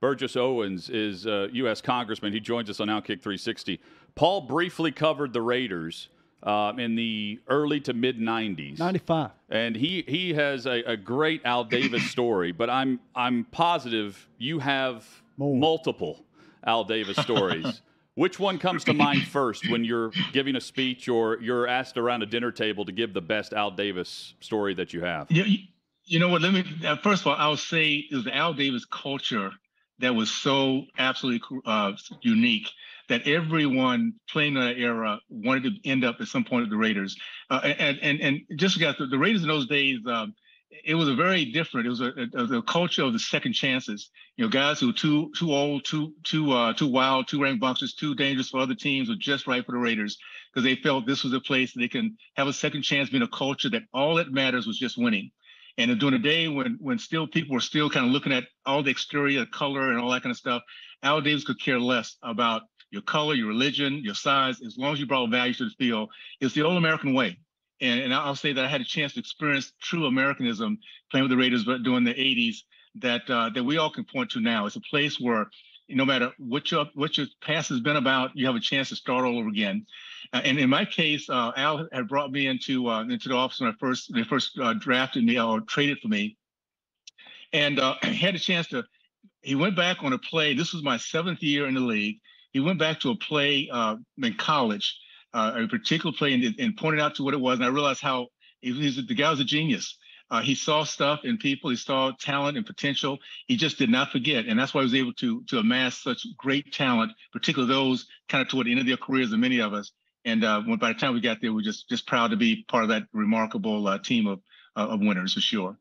Burgess Owens is a U.S. Congressman. He joins us on Outkick 360. Paul briefly covered the Raiders um, in the early to mid 90s. 95. And he, he has a, a great Al Davis story, but I'm, I'm positive you have More. multiple Al Davis stories. Which one comes to mind first when you're giving a speech or you're asked around a dinner table to give the best Al Davis story that you have? You, you know what? Let me, uh, first of all, I'll say is the Al Davis culture that was so absolutely uh, unique that everyone playing in that era wanted to end up at some point at the Raiders. Uh, and, and, and just got the, the Raiders in those days, um, it was a very different. It was a, a, a, culture of the second chances. You know, guys who were too too old, too too uh, too wild, too rambunctious, too dangerous for other teams were just right for the Raiders because they felt this was a place they can have a second chance, being a culture that all that matters was just winning. And during the day when when still people were still kind of looking at all the exterior, color, and all that kind of stuff, Al Davis could care less about your color, your religion, your size, as long as you brought value to the field. It's the old American way. And, and I'll say that I had a chance to experience true Americanism playing with the Raiders during the 80s that uh, that we all can point to now. It's a place where no matter what your what your past has been about, you have a chance to start all over again. Uh, and in my case, uh, Al had brought me into uh, into the office when I first when they first uh, drafted me or traded for me, and uh, had a chance to. He went back on a play. This was my seventh year in the league. He went back to a play in college uh, a particular play and, and, pointed out to what it was. And I realized how he's, the guy was a genius. Uh, he saw stuff in people. He saw talent and potential. He just did not forget, and that's why he was able to to amass such great talent, particularly those kind of toward the end of their careers, and many of us. And uh, when by the time we got there, we are just just proud to be part of that remarkable uh, team of uh, of winners for sure.